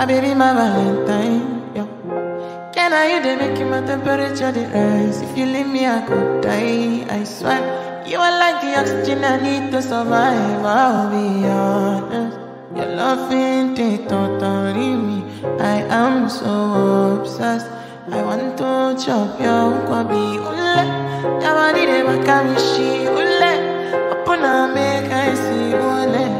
My baby, my Valentine. Yo. Can I you they make my temperature rise? If you leave me, I could die. I swear. You are like the oxygen I need to survive. I'll be honest. Your love ain't it totally me. I am so obsessed. I want to chop your nkwobi ule. Yamani de makami shi ule. Upuna make I see ule.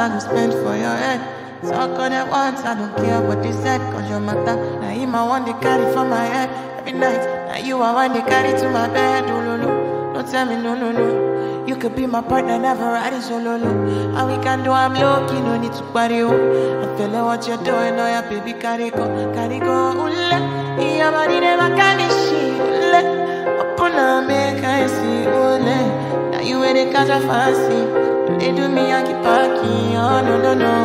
I go spend for your head. Talk on it once, I don't care what they said. Cause your matter, now him I want to carry for my head. Every night, now you I want to carry to my bed. Oh, no, no. Don't tell me no, no, no. You could be my partner, never riding solo. No. And we can do, I'm lucky, no need to party. Oh. I'm feeling what you're doing, oh yeah, baby, carry go, carry go. Oh, Ule, yeah, body never can she. Ule, open up, make I see. Oh, Ule, now you ain't catch a fancy. They do me Yankee Parky, oh no no no.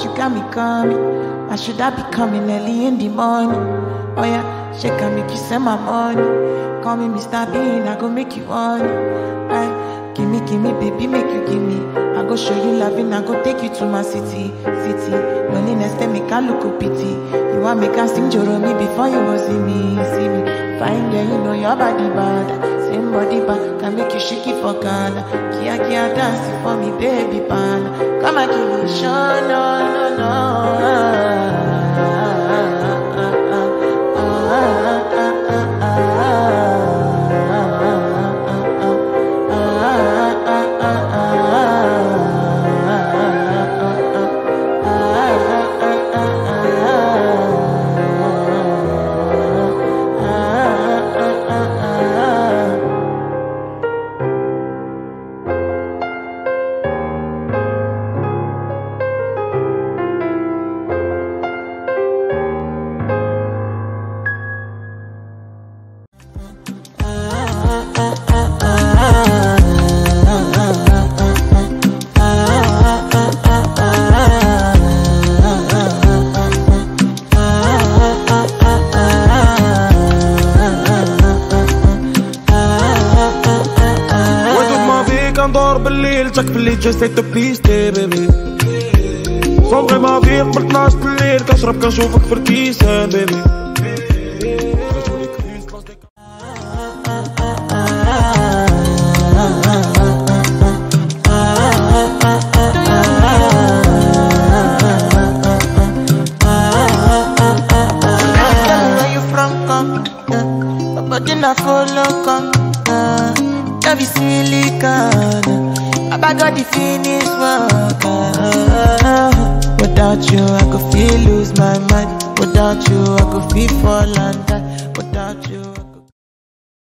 You got me coming. I should I be coming early in the morning? Oh yeah, shake and make you send my money. Call me Mr. Bean, I go make you on. Right, eh, give me, give me, baby, make you give me. I go show you loving, I go take you to my city, city. Loneliness, they make I look a pity. You want make I sing Joromi before you go see me, see me. Fine girl, you know your body bad. Same body bad, can make you shake it for Ghana. Kia kia dance for me, baby pan. Come and give me show, oh. no, no. ندور بالليل تك باللي جاستي تو بيستي بيبي صومغي ما فيك من 12 الليل كنشرب كنشوفك في الكيسان بيبي Tell me where you from, come. Uh, but then I follow, come. uh, love is silicon. I got the finish work. Without you, I could feel lose my mind. Without you, I could feel fall die. Without you,